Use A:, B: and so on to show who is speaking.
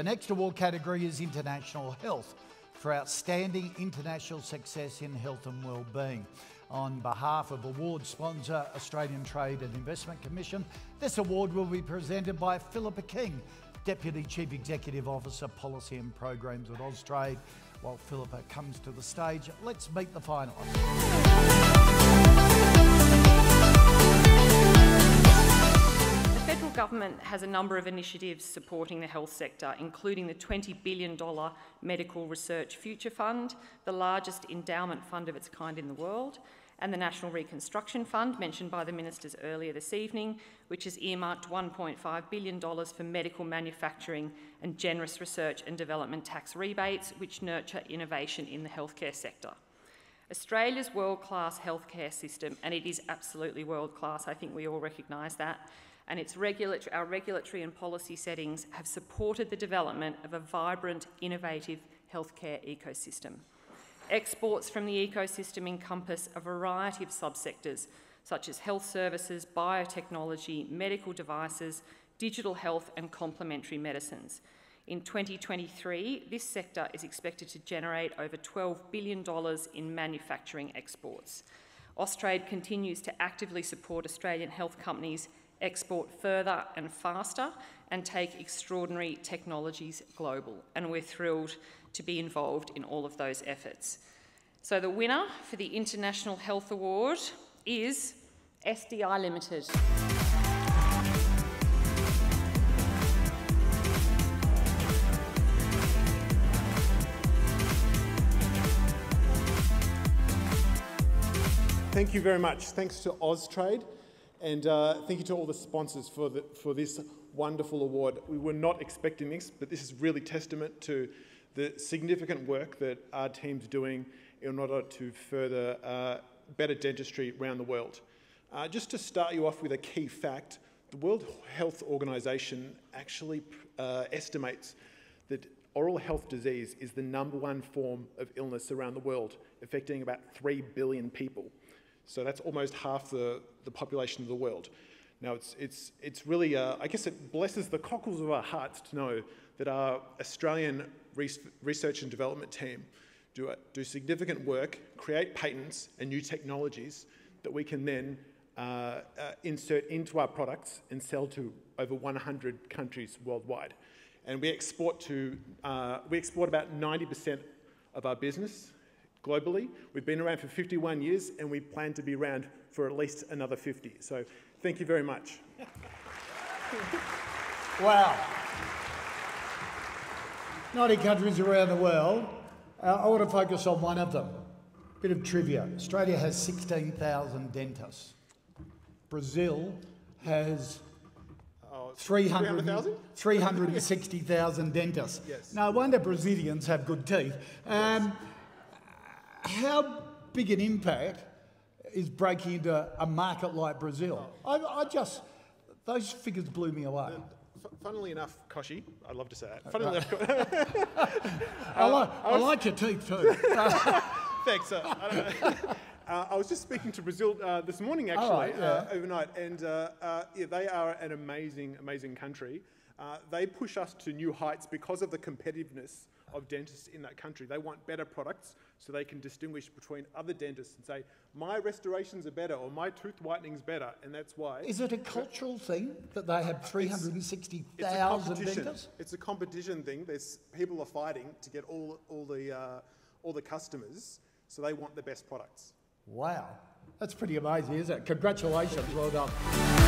A: The next award category is International Health for outstanding international success in health and well-being. On behalf of award sponsor Australian Trade and Investment Commission, this award will be presented by Philippa King, Deputy Chief Executive Officer Policy and Programs at Austrade. While Philippa comes to the stage, let's meet the finalists.
B: Government has a number of initiatives supporting the health sector, including the $20 billion Medical Research Future Fund, the largest endowment fund of its kind in the world, and the National Reconstruction Fund, mentioned by the ministers earlier this evening, which has earmarked $1.5 billion for medical manufacturing and generous research and development tax rebates, which nurture innovation in the healthcare sector. Australia's world-class healthcare system, and it is absolutely world-class, I think we all recognise that, and its regulatory, our regulatory and policy settings have supported the development of a vibrant, innovative healthcare ecosystem. Exports from the ecosystem encompass a variety of subsectors, such as health services, biotechnology, medical devices, digital health and complementary medicines. In 2023, this sector is expected to generate over $12 billion in manufacturing exports. Austrade continues to actively support Australian health companies export further and faster, and take extraordinary technologies global. And we're thrilled to be involved in all of those efforts. So the winner for the International Health Award is SDI Limited.
C: Thank you very much. Thanks to Austrade. And uh, thank you to all the sponsors for, the, for this wonderful award. We were not expecting this, but this is really testament to the significant work that our team's doing in order to further uh, better dentistry around the world. Uh, just to start you off with a key fact, the World Health Organization actually uh, estimates that oral health disease is the number one form of illness around the world, affecting about 3 billion people. So that's almost half the, the population of the world. Now, it's, it's, it's really, uh, I guess it blesses the cockles of our hearts to know that our Australian research and development team do, do significant work, create patents and new technologies that we can then uh, uh, insert into our products and sell to over 100 countries worldwide. And we export to, uh, we export about 90% of our business globally. We've been around for 51 years and we plan to be around for at least another 50. So thank you very much.
A: wow. 90 countries around the world. Uh, I want to focus on one of them. Bit of trivia. Australia has 16,000 dentists. Brazil has
C: oh,
A: 300, 360,000 dentists.
C: Yes.
A: No wonder Brazilians have good teeth. Um, yes how big an impact is breaking into a market like Brazil? I, I just, those figures blew me away.
C: funnily enough, Koshi, I'd love to say that. Funnily enough,
A: I, like, I, was, I like your teeth too.
C: Thanks. Uh, I, uh, I, was just speaking to Brazil uh, this morning, actually, right, yeah. Uh, overnight, and uh, uh, yeah, they are an amazing, amazing country. they push us to new heights because of the competitiveness of dentists in that country. They want better products so they can distinguish between other dentists and say, my restorations are better or my tooth whitening's better, and that's why.
A: Is it a cultural thing that they have 360,000 dentists?
C: It's a competition thing. There's people are fighting to get all, all, the, uh, all the customers, so they want the best products.
A: Wow. That's pretty amazing, isn't it? Congratulations. Well done.